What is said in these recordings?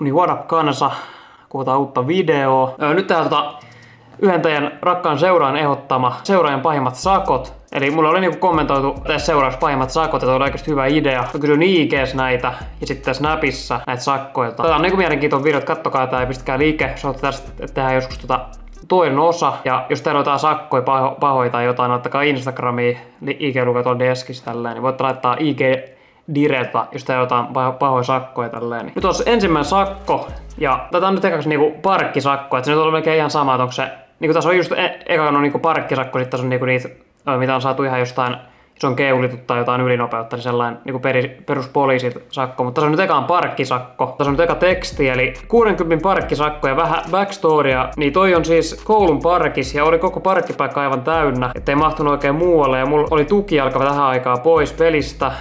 Niin what up kansa, kuvataan uutta videoa. Nyt tehdään tota yhden teidän rakkaan seuraan ehdottama seuraajan pahimmat sakot. Eli mulla oli niinku kommentoitu tässä seuraavaksi pahimmat sakot, että oli oikeasti hyvä idea. Mä kysyin IGs näitä ja sitten Snapissa näitä sakkoilta. Tätä on niinku mielenkiintoinen video, että kattokaa tää ja pistäkää liike, jos olette tästä, että tehdään joskus tota toinen osa. Ja jos teillä on jotain sakkoja, paho, pahoja tai jotain, ottakaa Instagramiin, IG-lukat on deskissä tälleen, niin voitte laittaa IG direta, jos teillä on jotain pahoja sakkoja tälleen. Nyt on ensimmäinen sakko, ja tätä on nyt ekaksi niinku parkkisakko, että se nyt on melkein ihan sama, että onko se, niinku tässä on just e- ekana niinku parkkisakko, sitten tässä on niinku niitä, mitä on saatu ihan jostain se on keulitu tai jotain ylinopeutta, niin sellainen niin peruspoliisit sakko. Mutta tässä on nyt ekaan parkkisakko. Tässä on nyt eka teksti, eli 60 parkkisakko ja vähän backstorya. Niin toi on siis koulun parkis ja oli koko parkkipaikka aivan täynnä, ettei mahtunut oikein muualle. Ja mulla oli tuki alkaa tähän aikaa pois pelistä.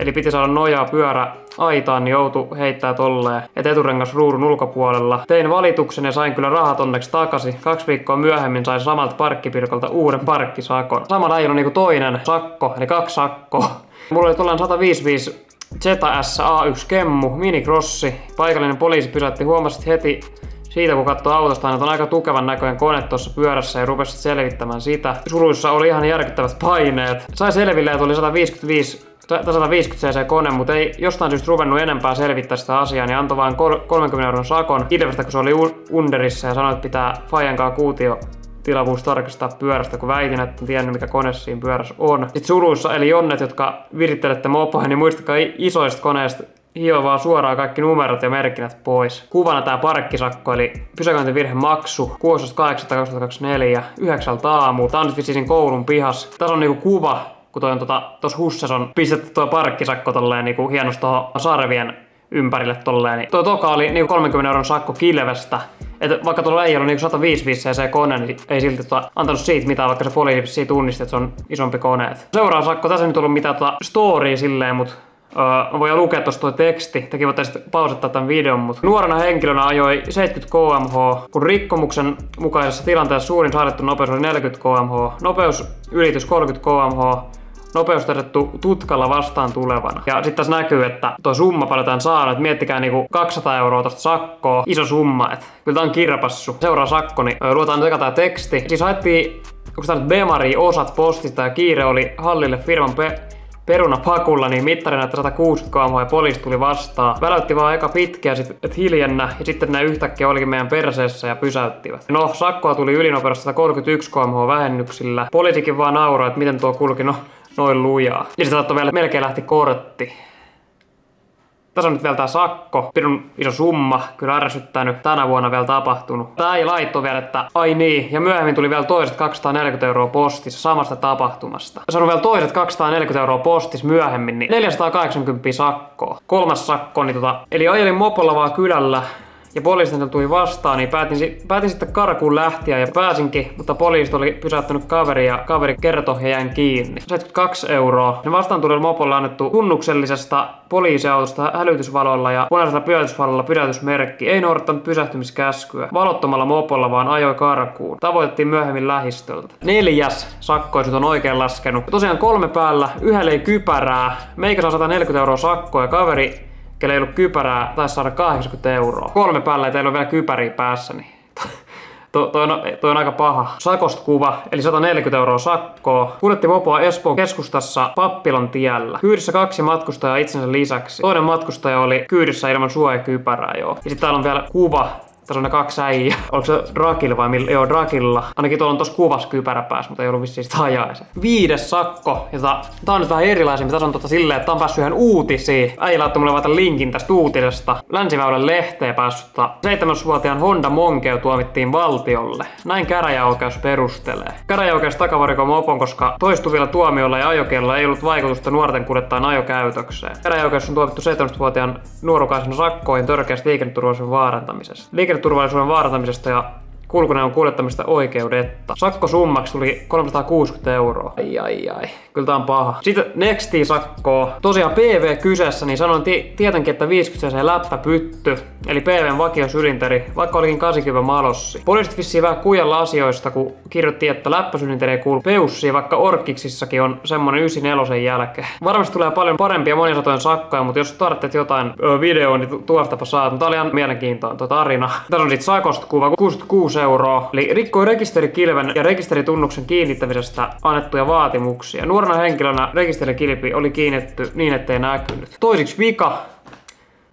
Eli piti saada nojaa pyörä aitaan, niin joutu heittää tolleen. Et eturengas ruudun ulkopuolella. Tein valituksen ja sain kyllä rahat onneksi takaisin. Kaksi viikkoa myöhemmin sain samalta parkkipirkolta uuden parkkisakon. Samalla ei ole niinku toinen sakko, eli kaksi sakkoa. Mulla oli tuollainen 155 ZS A1 Kemmu, minikrossi. Paikallinen poliisi pysäytti, huomasi heti siitä kun katsoi autosta, että on aika tukevan näköinen kone tuossa pyörässä ja rupesi selvittämään sitä. Suruissa oli ihan järkyttävät paineet. Sai selville, että oli 155 150 cc kone, mutta ei jostain syystä ruvennut enempää selvittää sitä asiaa, niin antoi vain 30 euron sakon Ilvestä, kun se oli Underissa ja sanoi, että pitää Fajankaa kuutio tilavuus tarkistaa pyörästä, kun väitin, että en tiennyt mikä kone siinä pyörässä on. Sitten suruissa, eli onnet, jotka virittelette mopoa, niin muistakaa isoista koneista hio vaan suoraan kaikki numerot ja merkinnät pois. Kuvana tää parkkisakko, eli pysäköintivirhe maksu 16.8.2024, 9 aamu. Tää on nyt vissiin koulun pihas. Tässä on niinku kuva kun toi on tota, tos Hussas on pistetty tuo parkkisakko tolleen niinku hienosti tuohon sarvien ympärille tolleen. Niin tuo toka oli niinku 30 euron sakko kilvestä. Et vaikka tuolla ei ollut niinku 155 cc kone, niin ei silti tota, antanut siitä mitään, vaikka se poliisi siitä tunnisti, että se on isompi kone. Seuraava sakko, tässä ei nyt ollut mitään tota storya silleen, mutta Öö, voin lukea tuosta tuo teksti, tekin voitte sitten pausettaa tämän videon, mutta nuorena henkilönä ajoi 70 kmh, kun rikkomuksen mukaisessa tilanteessa suurin saadettu nopeus oli 40 kmh, nopeus ylitys 30 kmh, nopeustodettu tutkalla vastaan tulevana. Ja sitten tässä näkyy, että tuo summa paljon tämän saanut, että miettikää niinku 200 euroa tosta sakkoa, iso summa, että kyllä tää on kirpassu. Seuraa sakko, niin luotaan nyt tää teksti. Siis haettiin, onko tää nyt osat postista ja kiire oli hallille firman pe perunapakulla, niin mittari näytti 160 km ja poliisi tuli vastaan. Väläytti vaan aika pitkiä, sit, et hiljennä, ja sitten ne yhtäkkiä olikin meidän perseessä ja pysäyttivät. No, sakkoa tuli ylinopeudesta 131 km vähennyksillä. Poliisikin vaan nauroi, että miten tuo kulki. No, noin lujaa. Ja sitten vielä melkein lähti kortti. Tässä on nyt vielä tää sakko. Pidun iso summa. Kyllä ärsyttänyt. Tänä vuonna vielä tapahtunut. Tää ei laitto vielä, että ai niin. Ja myöhemmin tuli vielä toiset 240 euroa postissa samasta tapahtumasta. Ja on vielä toiset 240 euroa postissa myöhemmin, niin 480 sakkoa. Kolmas sakko, niin tota, eli ajelin mopolla vaan kylällä ja poliisit tuli vastaan, niin päätin, päätin sitten karkuun lähtiä ja pääsinkin, mutta poliisit oli pysäyttänyt kaveri ja kaveri kertoi ja jäin kiinni. 72 euroa. Ne vastaan tuli mopolla annettu tunnuksellisesta poliisiautosta hälytysvalolla ja punaisella pyörätysvalolla pidätysmerkki. Ei noudattanut pysähtymiskäskyä. Valottomalla mopolla vaan ajoi karkuun. Tavoitettiin myöhemmin lähistöltä. Neljäs sakkoisut on oikein laskenut. Tosiaan kolme päällä, yhdellä ei kypärää. Meikä saa 140 euroa sakkoa ja kaveri kelle ei ollut kypärää, taisi saada 80 euroa. Kolme päällä, ei ole vielä kypäriä päässä, niin Tuo, toi, on, toi on aika paha. Sakosta kuva, eli 140 euroa sakkoa. Kuljetti mopoa Espoon keskustassa Pappilon tiellä. Kyydissä kaksi matkustajaa itsensä lisäksi. Toinen matkustaja oli kyydissä ilman suojakypärää joo. Ja sitten täällä on vielä kuva tässä on ne kaksi äijä. Oliko se Drakilla vai millä? Joo, Drakilla. Ainakin tuolla on tossa kuvassa kypärä päässä, mutta ei ollut vissiin sitä ajaisen. Viides sakko. Ja tää, tää on nyt vähän erilaisempi. Tässä on tota silleen, että tää on päässyt ihan uutisiin. Äijä laittoi mulle vaikka linkin tästä uutisesta. Länsiväylän lehteen päässyt. 7-vuotiaan Honda Monkeo tuomittiin valtiolle. Näin käräjäoikeus perustelee. Käräjäoikeus takavarikoi mopon, koska toistuvilla tuomioilla ja ajokielloilla ei ollut vaikutusta nuorten kuljettajan ajokäytökseen. Käräjäoikeus on tuomittu 17-vuotiaan nuorukaisen sakkoihin törkeästä liikenneturvallisuuden vaarantamisesta. Liikenne liikenneturvallisuuden vaarantamisesta ja kulkuneuvon kuljettamista oikeudetta. Sakko summaksi tuli 360 euroa. Ai ai ai. Kyllä tää on paha. Sitten nexti sakkoa. Tosiaan PV kyseessä, niin sanon ti- tietenkin, että 50 cc läppäpytty. Eli PVn vakiosylinteri, vaikka olikin 80 malossi. Poliisit vissiin vähän kujalla asioista, kun kirjoitti, että läppäsylinteri ei kuulu peussiin, vaikka Orkiksissakin on semmonen 94 jälkeen. Varmasti tulee paljon parempia monia satojen sakkoja, mutta jos tarvitset jotain ö, videoa, niin tuostapa saat. Mutta oli ihan mielenkiintoinen tuo tarina. Tässä on sit sakosta kuva 66 euroa. Eli rikkoi rekisterikilven ja rekisteritunnuksen kiinnittämisestä annettuja vaatimuksia. Nuorena henkilönä rekisterikilpi oli kiinnitetty niin, ettei näkynyt. Toisiksi vika.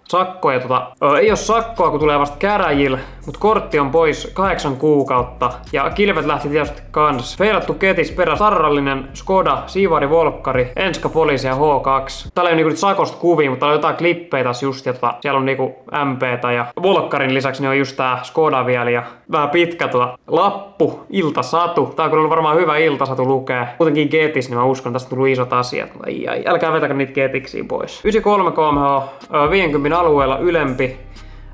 Sakkoja tota, ei ole sakkoa, kun tulee vasta käräjillä, mutta kortti on pois kahdeksan kuukautta. Ja kilvet lähti tietysti kans. Feidattu ketis peräs tarrallinen Skoda, Siivari Volkkari, Enska Poliisi ja H2. Täällä ole niinku sakosta kuvia, mutta täällä on jotain klippejä taas just, ja tota, siellä on niinku MPtä ja Volkkarin lisäksi niin on just tää Skoda vielä ja vähän pitkä tuo lappu, iltasatu. Tää on ollut varmaan hyvä iltasatu lukea. Muutenkin ketis, niin mä uskon, että tästä tullut isot asiat. Ai, ai, älkää vetäkö niitä ketiksiä pois. 93 KMH, ö, 50 alueella ylempi.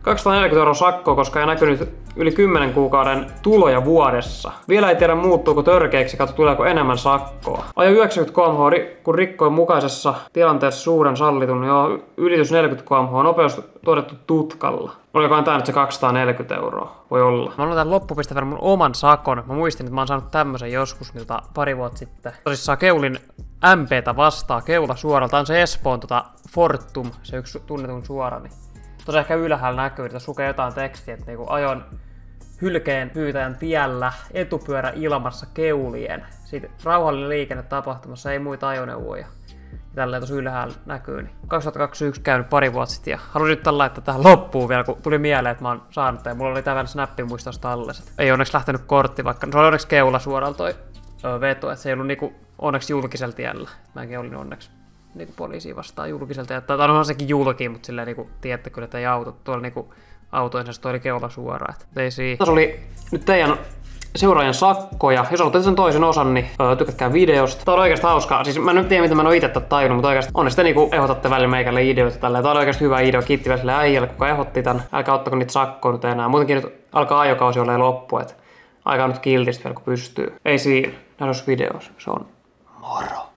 240 euroa sakkoa, koska ei näkynyt yli 10 kuukauden tuloja vuodessa. Vielä ei tiedä muuttuuko törkeäksi, katso tuleeko enemmän sakkoa. Ajo 90 kmh, kun rikkoi mukaisessa tilanteessa suuren sallitun, joo, ylitys 40 kmh, nopeus todettu tutkalla. Olikohan tää nyt se 240 euroa? Voi olla. Mä haluan tämän loppupiste mun oman sakon. Mä muistin, että mä oon saanut tämmösen joskus miltä pari vuotta sitten. Tosissaan keulin MPtä vastaa keula suoralta. on se Espoon tota Fortum, se yksi tunnetun suora. Niin Tuossa ehkä ylhäällä näkyy, että lukee jotain tekstiä, että niinku ajon hylkeen pyytäjän tiellä, etupyörä ilmassa keulien. Sitten rauhallinen liikenne tapahtumassa, ei muita ajoneuvoja. Tälleen tuossa ylhäällä näkyy. Niin 2021 käynyt pari vuotta sitten ja halusin nyt tällä laittaa tähän loppuun vielä, kun tuli mieleen, että mä oon saanut ja mulla oli vielä snappi muistossa tallessa. Ei onneksi lähtenyt kortti, vaikka se oli onneksi keula suoralla toi veto, että se ei ollut niinku onneksi julkisella tiellä. Mäkin olin onneksi niinku poliisia vastaan julkiselta. Tai onhan sekin julki, mutta silleen niinku tiedätte kyllä, että ei auto. Tuolla niinku autoissa toi oli keula suora. Et ei siinä. Tässä oli nyt teidän seuraajan sakkoja. Jos haluatte sen toisen osan, niin öö, tykätkää videosta. Tää on oikeasti hauskaa. Siis mä en nyt tiedä, mitä mä en oo itse tajunnut, mutta oikeasti on sitten niinku ehdotatte välillä meikälle ideoita tällä. Tää on oikeasti hyvä idea. Kiitti vielä sille äijälle, kuka ehdotti tän. Älkää ottako niitä sakkoja nyt enää. Muutenkin nyt alkaa ajokausi olla loppu, et aika nyt kiltistä vielä kun pystyy. Ei siinä. Nähdään videossa. Se on Moro!